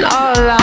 all